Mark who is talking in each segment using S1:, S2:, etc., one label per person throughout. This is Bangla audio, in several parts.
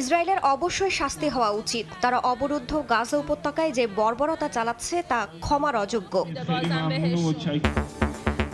S1: ইসরায়েলের অবশ্যই শাস্তি হওয়া উচিত। তারা অবরুদ্ধ গাজা উপত্যকায় যে বর্বরতা চালাচ্ছে, তা ক্ষমার অযোগ্য।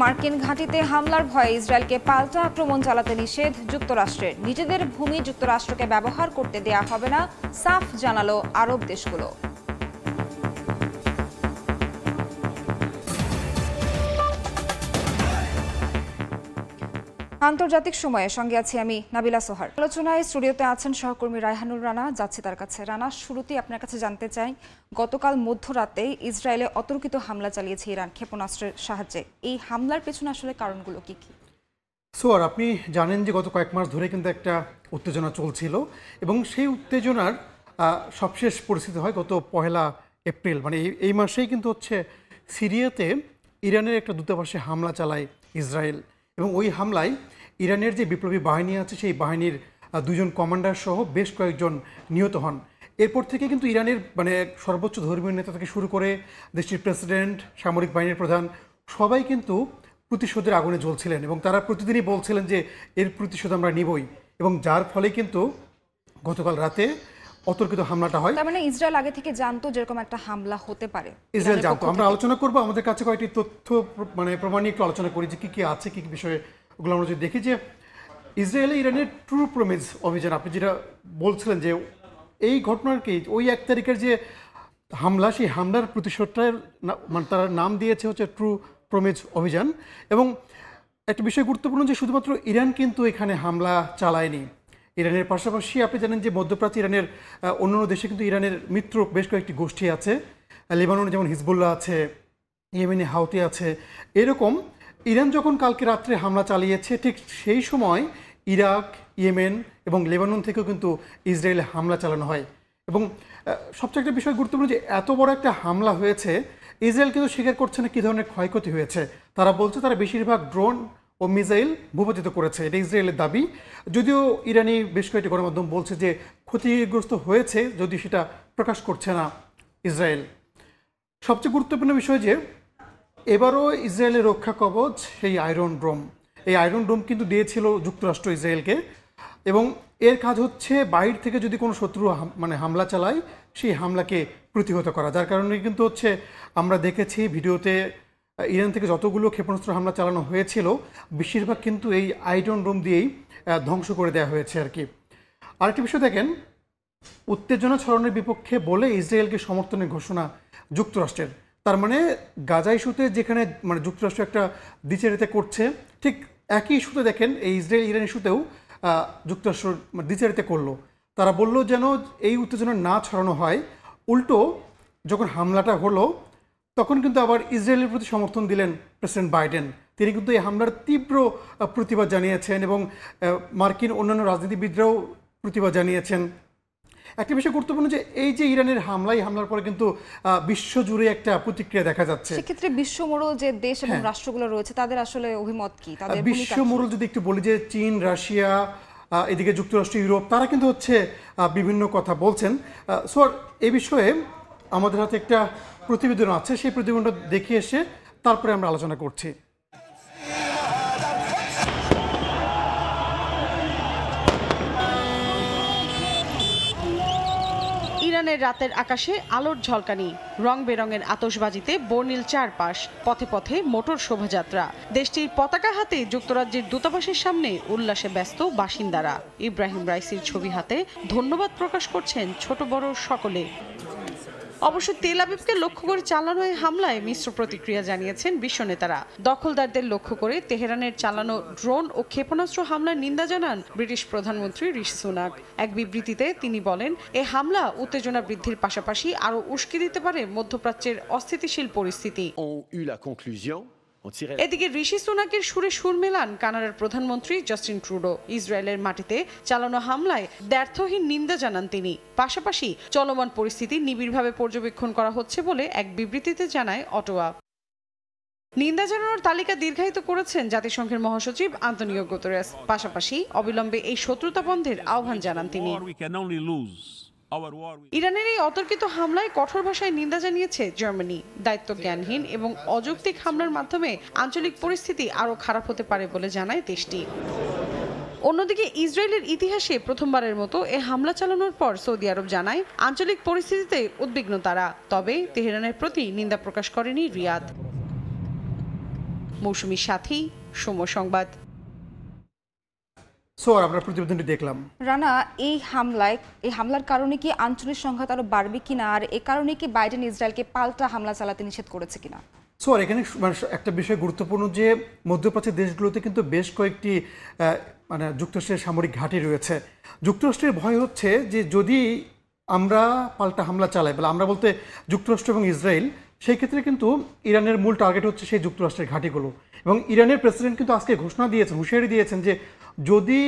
S2: মার্কিন ঘাঁটিতে হামলার ভয়ে ইসরায়েলকে পাল্টা আক্রমণ চালাতে নিষেধ যুক্তরাষ্ট্রের। নিজেদের ভূমি যুক্তরাষ্ট্রকে ব্যবহার করতে দেয়া হবে না, সাফ জানালো আরব দেশগুলো। আন্তর্জাতিক সময়ে সঙ্গে আছি আমি নাবিলা সোহার। আলোচনায় স্টুডিওতে আছেন সহকর্মী রায়হানুর রানা, যাচ্ছে তার কাছে। রানা, শুরুতেই আপনার কাছে জানতে চাই, গতকাল মধ্যরাতে ইসরায়েলে অতর্কিত হামলা চালিয়েছে ইরান ক্ষেপণাস্ত্রের সাহায্যে। এই হামলার পেছনে আসলে কারণগুলো কি কি?
S3: সোয়ার আপনি জানেন যে গত কয়েক মাস ধরে কিন্তু একটা উত্তেজনা চলছিল এবং সেই উত্তেজনার সবশেষ পরিস্থিতি হয় গত পহেলা এপ্রিল। মানে এই মাসেই কিন্তু হচ্ছে সিরিয়াতে ইরানের একটা দূতাবাসে হামলা চালায় ইসরায়েল। এবং ওই হামলায় ইরানের যে বিপ্লবী বাহিনী আছে, সেই বাহিনীর দুজন কমান্ডার সহ বেশ কয়েকজন নিহত হন। এরপর থেকে কিন্তু ইরানের মানে সর্বোচ্চ ধর্মীয় নেতা থেকে শুরু করে দেশটির প্রেসিডেন্ট, সামরিক বাহিনীর প্রধান, সবাই কিন্তু প্রতিশোধের আগুনে জ্বলছিলেন এবং তারা প্রতিদিনই বলছিলেন যে, এর প্রতিশোধ আমরা নিবই। এবং যার ফলে কিন্তু গতকাল রাতে অতর্কিত হামলাটা হয়।
S2: তার মানে ইসরায়েল আগে থেকে জানতো যেরকম একটা হামলা হতে পারে।
S3: ইসরায়েল জানতো। আমরা আলোচনা করব। আমাদের কাছে কয়েকটি তথ্য মানে প্রমাণ নিয়ে একটু আলোচনা করি যে কী কী আছে কী কী বিষয়ে ওগুলো আমরা যদি দেখি যে ইসরায়েলে ইরানের ট্রু প্রমিজ অভিযান আপনি যেটা বলছিলেন যে এই ঘটনার কি ওই এক তারিখের যে হামলা সেই হামলার প্রতিশোধটার মানে তার নাম দিয়েছে হচ্ছে ট্রু প্রমিজ অভিযান। এবং একটা বিষয় গুরুত্বপূর্ণ যে শুধুমাত্র ইরান কিন্তু এখানে হামলা চালায়নি। ইরানের পাশাপাশি আপনি জানেন যে মধ্যপ্রাচ্য ইরানের অন্যান্য দেশে কিন্তু ইরানের মিত্র বেশ কয়েকটি গোষ্ঠী আছে। লেবাননে যেমন হিজবুল্লাহ আছে, ইয়েমেনে হাউতি আছে। এরকম ইরান যখন কালকে রাত্রে হামলা চালিয়েছে, ঠিক সেই সময় ইরাক, ইয়েমেন এবং লেবানন থেকেও কিন্তু ইসরায়েলে হামলা চালানো হয়। এবং সবচেয়ে একটা বিষয় গুরুত্বপূর্ণ যে এত বড় একটা হামলা হয়েছে, ইসরায়েল কিন্তু স্বীকার করছে না কী ধরনের ক্ষয়ক্ষতি হয়েছে। তারা বলছে তারা বেশিরভাগ ড্রোন ও মিসাইল ভূপাতিত করেছে, এটা ইসরায়েলের দাবি। যদিও ইরানি বেশ কয়েকটি গণমাধ্যম বলছে যে ক্ষতিগ্রস্ত হয়েছে, যদি সেটা প্রকাশ করছে না ইসরায়েল। সবচেয়ে গুরুত্বপূর্ণ বিষয় যে, এবারও ইসরায়েলের রক্ষা কবচ সেই আয়রন ড্রোম এই আয়রন ড্রোম কিন্তু দিয়েছিল যুক্তরাষ্ট্র ইসরায়েলকে এবং এর কাজ হচ্ছে বাইর থেকে যদি কোনো শত্রু মানে হামলা চালায়, সেই হামলাকে প্রতিহত করা। যার কারণে কিন্তু হচ্ছে আমরা দেখেছি ভিডিওতে ইরান থেকে যতগুলো ক্ষেপণাস্ত্র হামলা চালানো হয়েছিল, বেশিরভাগ কিন্তু এই আয়রন রুম দিয়েই ধ্বংস করে দেওয়া হয়েছে আর কি। আরেকটি বিষয় দেখেন, উত্তেজনা ছড়ানোর বিপক্ষে বলে ইসরায়েলকে সমর্থনের ঘোষণা যুক্তরাষ্ট্রের। তার মানে গাজা ইস্যুতে যেখানে মানে যুক্তরাষ্ট্র একটা দ্বিচারিতা করছে, ঠিক একই ইস্যুতে দেখেন এই ইসরায়েল ইরান ইস্যুতেও যুক্তরাষ্ট্র মানে দ্বিচারিতা করল। তারা বলল যেন এই উত্তেজনা না ছড়ানো হয়। উল্টো যখন হামলাটা হলো তখন কিন্তু আবার ইসরায়েলের প্রতি সমর্থন দিলেন প্রেসিডেন্ট বাইডেন। তিনি কিন্তু এই হামলার তীব্র প্রতিবাদ জানিয়েছেন এবং মার্কিন অন্যান্য রাজনীতিবিদরাও প্রতিবাদ জানিয়েছেন। একটা বিষয় গুরুত্বপূর্ণ যে এই যে ইরানের হামলা এই হামলার পরে কিন্তু বিশ্বজুড়ে একটা প্রতিক্রিয়া দেখা যাচ্ছে।
S2: সেক্ষেত্রে বিশ্বমোড়ল যে দেশ এবং
S3: হ্যাঁ।
S2: রাষ্ট্রগুলো রয়েছে তাদের আসলে অভিমত কি? তাদের
S3: বিশ্ব মোড়ল যদি একটু বলি যে চীন রাশিয়া এদিকে যুক্তরাষ্ট্র ইউরোপ তারা কিন্তু হচ্ছে বিভিন্ন কথা বলছেন। সো এ বিষয়ে আমাদের হাতে একটা প্রতিবেদন আছে, সেই প্রতিবেদনটা দেখে এসে তারপরে আমরা আলোচনা করছি।
S4: ইরানের রাতের আকাশে আলোর ঝলকানি রং বেরঙের আতসবাজিতে বর্ণিল চারপাশ, পথে পথে মোটর শোভাযাত্রা। দেশটির পতাকা হাতে যুক্তরাজ্যের দূতাবাসের সামনে উল্লাসে ব্যস্ত বাসিন্দারা। ইব্রাহিম রাইসির ছবি হাতে ধন্যবাদ প্রকাশ করছেন ছোট বড় সকলে। অবশ্য তেল আবিবকে লক্ষ্য করে চালানো এই হামলায় মিশ্র প্রতিক্রিয়া জানিয়েছেন বিশ্ব নেতারা। দখলদারদের লক্ষ্য করে তেহরানের চালানো ড্রোন ও ক্ষেপণাস্ত্র হামলার নিন্দা জানান ব্রিটিশ প্রধানমন্ত্রী ঋষি সুনাক। এক বিবৃতিতে তিনি বলেন, এ হামলা উত্তেজনা বৃদ্ধির পাশাপাশি আরও উস্কে দিতে পারে মধ্যপ্রাচ্যের অস্থিতিশীল পরিস্থিতি। এদিকে ঋষি সুনাকের সুরে সুর মেলান কানাডার প্রধানমন্ত্রী জাস্টিন ট্রুডো। ইসরায়েলের মাটিতে চালানো হামলায় ব্যর্থহীন নিন্দা জানান তিনি। পাশাপাশি চলমান পরিস্থিতি নিবিড়ভাবে পর্যবেক্ষণ করা হচ্ছে বলে এক বিবৃতিতে জানায় অটোয়া। নিন্দা জানানোর তালিকা দীর্ঘায়িত করেছেন জাতিসংঘের মহাসচিব আন্তনিও গুতেরেস। পাশাপাশি অবিলম্বে এই শত্রুতা বন্ধের আহ্বান জানান তিনি। ইরানের এই অতর্কিত হামলায় কঠোর ভাষায় নিন্দা জানিয়েছে জার্মানি। দায়িত্ব জ্ঞানহীন এবং অযৌক্তিক হামলার মাধ্যমে আঞ্চলিক পরিস্থিতি আরও খারাপ হতে পারে বলে জানায় দেশটি। অন্যদিকে ইসরায়েলের ইতিহাসে প্রথমবারের মতো এ হামলা চালানোর পর সৌদি আরব জানায়, আঞ্চলিক পরিস্থিতিতে উদ্বিগ্ন তারা। তবে তেহরানের প্রতি নিন্দা প্রকাশ করেনি রিয়াদ। মৌসুমীর সাথী, সময় সংবাদ।
S3: সো আমরা প্রতিবেদনটি দেখলাম।
S2: রানা এই হামলায় এই হামলার কারণে কি আঞ্চলিক সংঘাত আরও বাড়বে কিনা? আর এ কারণে কি বাইডেন ইসরায়েলকে পাল্টা হামলা চালাতে নিষেধ করেছে কিনা?
S3: সো আর এখানে মানে একটা বিষয় গুরুত্বপূর্ণ যে মধ্যপ্রাচ্যের দেশগুলোতে কিন্তু বেশ কয়েকটি আহ, মানে যুক্তরাষ্ট্রের সামরিক ঘাঁটি রয়েছে। যুক্তরাষ্ট্রের ভয় হচ্ছে যে যদি আমরা পাল্টা হামলা চালাই বলে আমরা বলতে যুক্তরাষ্ট্র এবং ইসরায়েল সেই ক্ষেত্রে কিন্তু ইরানের মূল টার্গেট হচ্ছে সেই যুক্তরাষ্ট্রের ঘাঁটিগুলো। এবং ইরানের প্রেসিডেন্ট কিন্তু আজকে ঘোষণা দিয়েছেন হুঁশিয়ারি দিয়েছেন যে যদি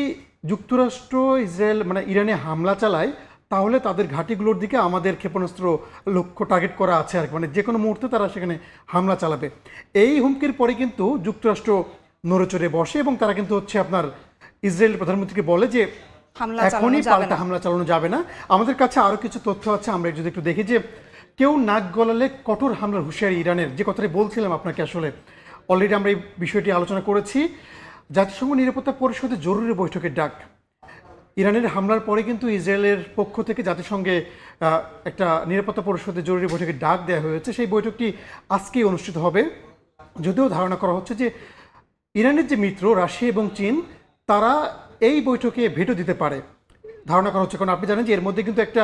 S3: যুক্তরাষ্ট্র ইসরায়েল মানে ইরানে হামলা চালায় তাহলে তাদের ঘাঁটিগুলোর দিকে আমাদের ক্ষেপণাস্ত্র লক্ষ্য টার্গেট করা আছে আর। মানে যে কোনো মুহূর্তে তারা সেখানে হামলা চালাবে। এই হুমকির পরে কিন্তু যুক্তরাষ্ট্র নড়েচড়ে বসে এবং তারা কিন্তু হচ্ছে আপনার ইসরায়েল প্রধানমন্ত্রীকে বলে যে এখনই পাল্টা হামলা চালানো যাবে না। আমাদের কাছে আরও কিছু তথ্য আছে আমরা যদি একটু দেখি যে কেউ নাক গলালে কঠোর হামলার হুঁশিয়ারি ইরানের। যে কথাটি বলছিলাম আপনাকে আসলে অলরেডি আমরা এই বিষয়টি আলোচনা করেছি। জাতিসংঘ নিরাপত্তা পরিষদের জরুরি বৈঠকের ডাক। ইরানের হামলার পরে কিন্তু ইসরায়েলের পক্ষ থেকে জাতিসংঘে একটা নিরাপত্তা পরিষদে জরুরি বৈঠকের ডাক দেওয়া হয়েছে। সেই বৈঠকটি আজকেই অনুষ্ঠিত হবে। যদিও ধারণা করা হচ্ছে যে, ইরানের যে মিত্র রাশিয়া এবং চীন, তারা এই বৈঠকে ভেটো দিতে পারে। ধারণা করা হচ্ছে কারণ আপনি জানেন যে এর মধ্যে কিন্তু একটা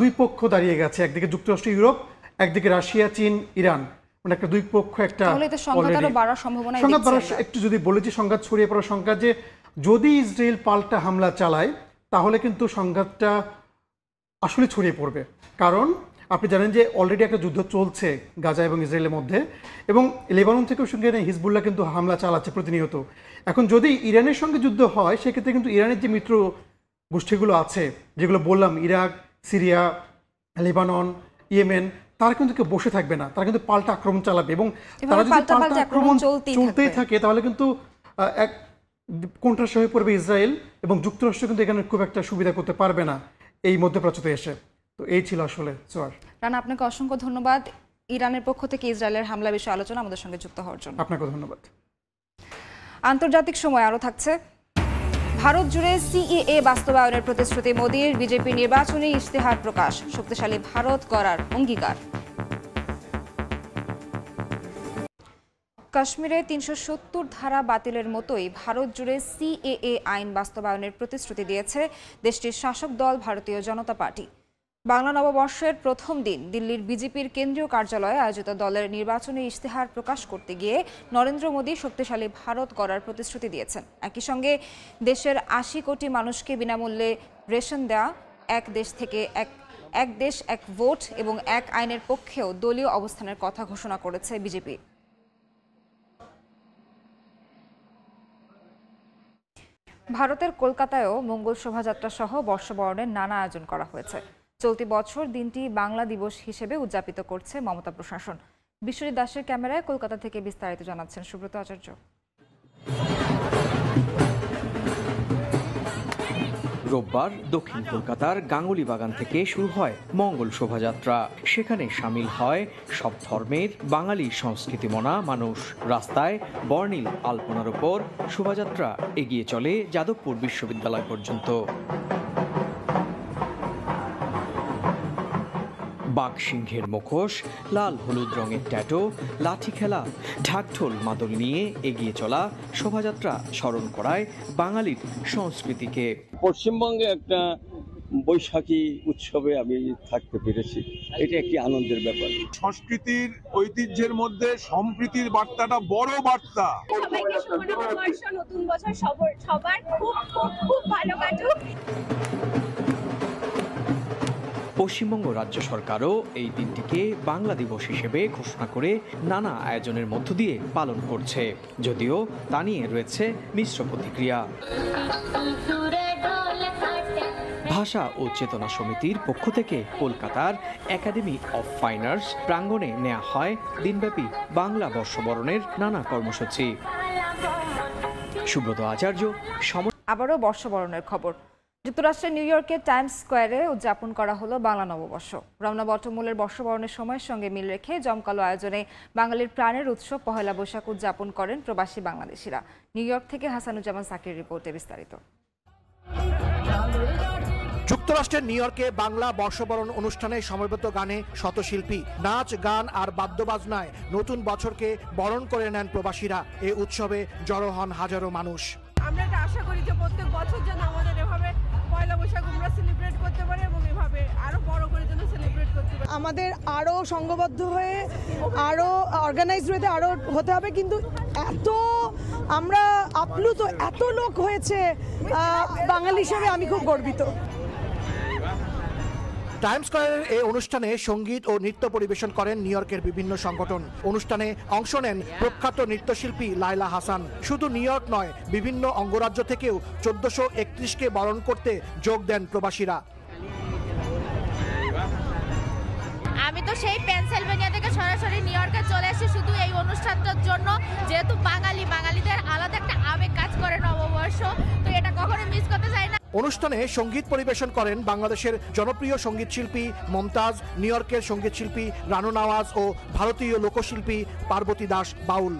S3: দুই পক্ষ দাঁড়িয়ে গেছে একদিকে যুক্তরাষ্ট্র ইউরোপ একদিকে রাশিয়া চীন ইরান। মানে একটা দুই পক্ষ একটা
S2: সংঘাত বাড়ার।
S3: একটু যদি বলি যে সংঘাত ছড়িয়ে পড়ার সংঘাত যে যদি ইসরায়েল পাল্টা হামলা চালায় তাহলে কিন্তু সংঘাতটা আসলে ছড়িয়ে পড়বে। কারণ আপনি জানেন যে অলরেডি একটা যুদ্ধ চলছে গাজা এবং ইসরায়েলের মধ্যে এবং লেবানন থেকেও সঙ্গে হিজবুল্লাহ কিন্তু হামলা চালাচ্ছে প্রতিনিয়ত। এখন যদি ইরানের সঙ্গে যুদ্ধ হয় সেক্ষেত্রে কিন্তু ইরানের যে মিত্র গোষ্ঠীগুলো আছে যেগুলো বললাম ইরাক সিরিয়া লেবানন ইয়েমেন তারা কিন্তু কেউ বসে থাকবে না। তারা কিন্তু পাল্টা আক্রমণ চালাবে এবং তারা যদি
S2: পাল্টা আক্রমণ চলতেই
S3: থাকে তাহলে কিন্তু এক কোনটার হয়ে পড়বে ইসরায়েল এবং যুক্তরাষ্ট্র কিন্তু এখানে খুব একটা সুবিধা করতে পারবে না এই মধ্যপ্রাচ্যতে এসে। তো এই ছিল আসলে সোয়ার।
S2: রানা আপনাকে অসংখ্য ধন্যবাদ। ইরানের পক্ষ থেকে ইসরায়েলের হামলা বিষয়ে আলোচনা আমাদের সঙ্গে যুক্ত হওয়ার জন্য।
S3: আপনাকে ধন্যবাদ।
S2: আন্তর্জাতিক সময় আরও থাকছে। ভারত জুড়ে সিএএ বাস্তবায়নের প্রতিশ্রুতি মোদীর, বিজেপি নির্বাচনী ইশতেহার প্রকাশ, শক্তিশালী ভারত করার অঙ্গীকার। কাশ্মীরে তিনশো সত্তর ধারা বাতিলের মতোই ভারত জুড়ে সিএএ আইন বাস্তবায়নের প্রতিশ্রুতি দিয়েছে দেশটির শাসক দল ভারতীয় জনতা পার্টি। বাংলা নববর্ষের প্রথম দিন দিল্লির বিজেপির কেন্দ্রীয় কার্যালয়ে আয়োজিত দলের নির্বাচনী ইশতেহার প্রকাশ করতে গিয়ে নরেন্দ্র মোদী শক্তিশালী ভারত গড়ার প্রতিশ্রুতি দিয়েছেন। একই সঙ্গে দেশের আশি কোটি মানুষকে বিনামূল্যে রেশন দেওয়া, এক দেশ থেকে এক এক দেশ এক ভোট এবং এক আইনের পক্ষেও দলীয় অবস্থানের কথা ঘোষণা করেছে বিজেপি। ভারতের কলকাতায়ও মঙ্গল শোভাযাত্রা সহ বর্ষবরণের নানা আয়োজন করা হয়েছে। চলতি বছর দিনটি বাংলা দিবস হিসেবে উদযাপিত করছে মমতা প্রশাসন। বিশ্বজিৎ দাসের ক্যামেরায় কলকাতা থেকে বিস্তারিত জানাচ্ছেন সুব্রত আচার্য।
S5: রোববার দক্ষিণ কলকাতার গাঙ্গুলি বাগান থেকে শুরু হয় মঙ্গল শোভাযাত্রা। সেখানে সামিল হয় সব ধর্মের বাঙালি সংস্কৃতি মনা মানুষ। রাস্তায় বর্ণিল আলপনার ওপর শোভাযাত্রা এগিয়ে চলে যাদবপুর বিশ্ববিদ্যালয় পর্যন্ত। বাঘ সিংহের মুখোশ লাল হলুদ রঙের ট্যাটো লাঠি খেলা ঢাকঢোল মাদল নিয়ে এগিয়ে চলা শোভাযাত্রা স্মরণ করায় বাঙালির সংস্কৃতিকে।
S6: পশ্চিমবঙ্গে একটা বৈশাখী উৎসবে আমি থাকতে পেরেছি। এটা একটি আনন্দের ব্যাপার।
S7: সংস্কৃতির ঐতিহ্যের মধ্যে সম্প্রীতির বার্তাটা বড় বার্তা।
S8: নতুন বছর সবার খুব খুব ভালো কাটুক।
S5: পশ্চিমবঙ্গ রাজ্য সরকারও এই দিনটিকে বাংলা দিবস হিসেবে ঘোষণা করে নানা আয়োজনের মধ্য দিয়ে পালন করছে। যদিও তা নিয়ে রয়েছে মিশ্র প্রতিক্রিয়া। ভাষা ও চেতনা সমিতির পক্ষ থেকে কলকাতার একাডেমি অফ ফাইন আর্টস প্রাঙ্গণে নেওয়া হয় দিনব্যাপী বাংলা বর্ষবরণের নানা কর্মসূচি। সুব্রত আচার্য
S2: আবারও বর্ষবরণের খবর। যুক্তরাষ্ট্রের নিউ ইয়র্কের টাইমস স্কোয়ারে উদযাপন করা হলো বাংলা নববর্ষ। রমনা বটমূলের বর্ষবরণের সময়ের সঙ্গে মিল রেখে জমকালো আয়োজনে বাঙালির প্রাণের উৎসব পহেলা বৈশাখ উদযাপন করেন প্রবাসী বাংলাদেশিরা। নিউ ইয়র্ক থেকে হাসানুজ্জামান সাকির রিপোর্টে বিস্তারিত।
S9: যুক্তরাষ্ট্রের নিউ ইয়র্কে বাংলা বর্ষবরণ অনুষ্ঠানে সমবেত গানে শতশিল্পী নাচ গান আর বাদ্যবাজনায় নতুন বছরকে বরণ করে নেন প্রবাসীরা। এ উৎসবে জড়ো হন হাজারো মানুষ।
S10: আমরা আশা করি যে প্রত্যেক বছর যেন আমাদের পয়লা বৈশাখ আমরা সেলিব্রেট করতে পারি এবং এভাবে আরও বড় করে যেন সেলিব্রেট করতে পারি।
S11: আমাদের আরও সংঘবদ্ধ হয়ে, আরও অর্গানাইজড হতে আরও হতে হবে, কিন্তু এত আমরা আপ্লুত, এত লোক হয়েছে বাঙালি হিসেবে আমি খুব গর্বিত।
S9: টাইম স্কোয়ারের এই অনুষ্ঠানে সংগীত ও নৃত্য পরিবেশন করেন নিউ ইয়র্কের বিভিন্ন সংগঠন। অনুষ্ঠানে অংশ নেন প্রখ্যাত নৃত্যশিল্পী লাইলা হাসান। শুধু নিউ ইয়র্ক নয়, বিভিন্ন অঙ্গরাজ্য থেকেও চোদ্দশো একত্রিশকে বরণ করতে যোগ দেন প্রবাসীরা।
S12: আমি তো সেই পেনসিলভেনিয়া থেকে সরাসরি নিউ ইয়র্কে চলে এসেছি শুধু এই অনুষ্ঠানটার জন্য। যেহেতু বাঙালি, বাঙালিদের আলাদা একটা আবেগ কাজ করে নববর্ষ, তো এটা কখনো মিস করতে চাই না।
S9: অনুষ্ঠানে সংগীত পরিবেশন করেন বাংলাদেশের জনপ্রিয় সংগীত শিল্পী মমতাজ, নিউ ইয়র্কের সংগীত শিল্পী রানু নওয়াজ ও ভারতীয় লোকশিল্পী পার্বতী দাস বাউল।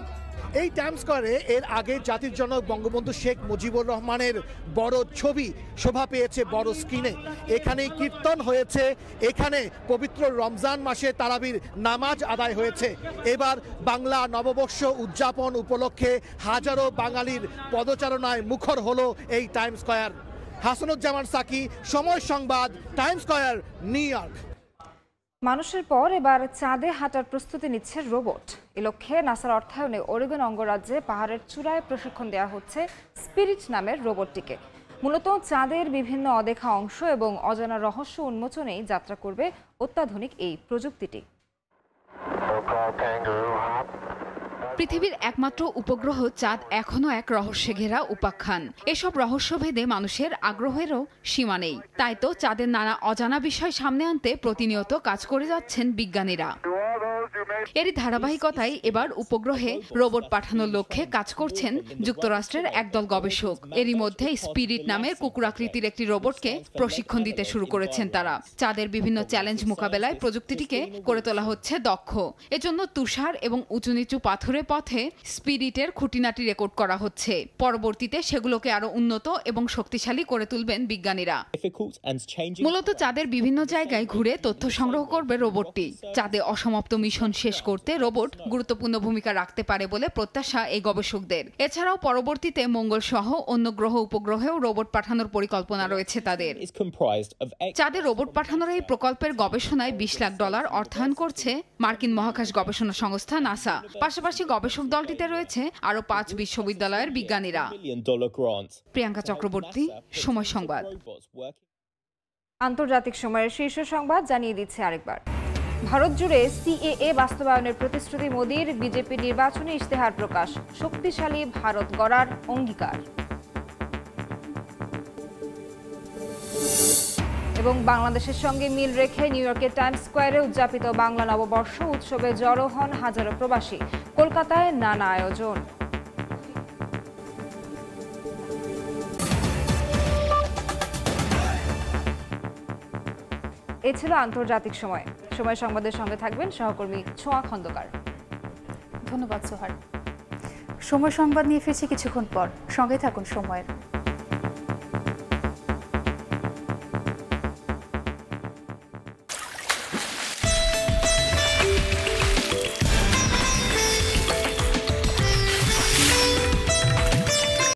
S9: এই টাইম স্কোয়ারে এর আগে জাতির জনক বঙ্গবন্ধু শেখ মুজিবুর রহমানের বড় ছবি শোভা পেয়েছে বড় স্ক্রিনে এখানেই কীর্তন হয়েছে, এখানে পবিত্র রমজান মাসে তারাবির নামাজ আদায় হয়েছে। এবার বাংলা নববর্ষ উদযাপন উপলক্ষে হাজারো বাঙালির পদচারণায় মুখর হলো এই টাইম স্কোয়ার হাসানুজ্জামান সাকি সময় সংবাদ টাইম স্কয়ার নিউ ইয়র্ক।
S2: মানুষের পর এবার চাঁদে হাঁটার প্রস্তুতি নিচ্ছে রোবট। এ লক্ষ্যে নাসার অর্থায়নে ওরেগন অঙ্গরাজ্যে পাহাড়ের চূড়ায় প্রশিক্ষণ দেওয়া হচ্ছে স্পিরিট নামের রোবটটিকে। মূলত চাঁদের বিভিন্ন অদেখা অংশ এবং অজানা রহস্য উন্মোচনেই যাত্রা করবে অত্যাধুনিক এই প্রযুক্তিটি।
S13: পৃথিবীর একমাত্র উপগ্রহ চাঁদ এখনও এক রহস্যে ঘেরা উপাখ্যান। এসব রহস্যভেদে মানুষের আগ্রহেরও সীমা নেই। তাই তো চাঁদের নানা অজানা বিষয় সামনে আনতে প্রতিনিয়ত কাজ করে যাচ্ছেন বিজ্ঞানীরা। এরই ধারাবাহিকতায় এবার উপগ্রহে রোবট পাঠানোর লক্ষ্যে কাজ করছেন যুক্তরাষ্ট্রের একদল গবেষক। এরই মধ্যে স্পিরিট নামের কুকুরাকৃতির একটি রোবটকে প্রশিক্ষণ দিতে শুরু করেছেন তারা। চাঁদের বিভিন্ন চ্যালেঞ্জ মোকাবেলায় প্রযুক্তিটিকে করে তোলা হচ্ছে দক্ষ। এজন্য তুষার এবং উঁচু নিচু পাথরের পথে স্পিরিটের খুঁটিনাটি রেকর্ড করা হচ্ছে। পরবর্তীতে সেগুলোকে আরও উন্নত এবং শক্তিশালী করে তুলবেন বিজ্ঞানীরা। মূলত চাঁদের বিভিন্ন জায়গায় ঘুরে তথ্য সংগ্রহ করবে রোবটটি। চাঁদে অসমাপ্ত মিশন শেষ করতে রোবট গুরুত্বপূর্ণ ভূমিকা রাখতে পারে বলে প্রত্যাশা এই গবেষকদের। এছাড়াও পরবর্তীতে মঙ্গল সহ অন্য গ্রহ উপগ্রহেও রোবট পাঠানোর পরিকল্পনা রয়েছে তাদের। চাঁদে রোবট পাঠানোর এই প্রকল্পের গবেষণায় বিশ লাখ ডলার অর্থায়ন করছে মার্কিন মহাকাশ গবেষণা সংস্থা নাসা। পাশাপাশি গবেষক দলটিতে রয়েছে আরও পাঁচ বিশ্ববিদ্যালয়ের বিজ্ঞানীরা। প্রিয়াঙ্কা চক্রবর্তী সময় সংবাদ।
S2: আন্তর্জাতিক সময়ের শীর্ষ সংবাদ জানিয়ে দিচ্ছে আরেকবার। ভারত জুড়ে সিএএ বাস্তবায়নের প্রতিশ্রুতি মোদীর, বিজেপি নির্বাচনী ইশতেহার প্রকাশ, শক্তিশালী ভারত গড়ার অঙ্গীকার। এবং বাংলাদেশের সঙ্গে মিল রেখে নিউ ইয়র্কের টাইমস স্কোয়ারে উদযাপিত বাংলা নববর্ষ উৎসবে জড়ো হন হাজারো প্রবাসী। কলকাতায় নানা আয়োজন। এ ছিল আন্তর্জাতিক সময়। সময় সংবাদের সঙ্গে থাকবেন সহকর্মী ছোঁয়া খন্দকার।
S14: ধন্যবাদ সোহার সময় সংবাদ নিয়ে ফিরছি কিছুক্ষণ পর। সঙ্গে থাকুন সময়ের।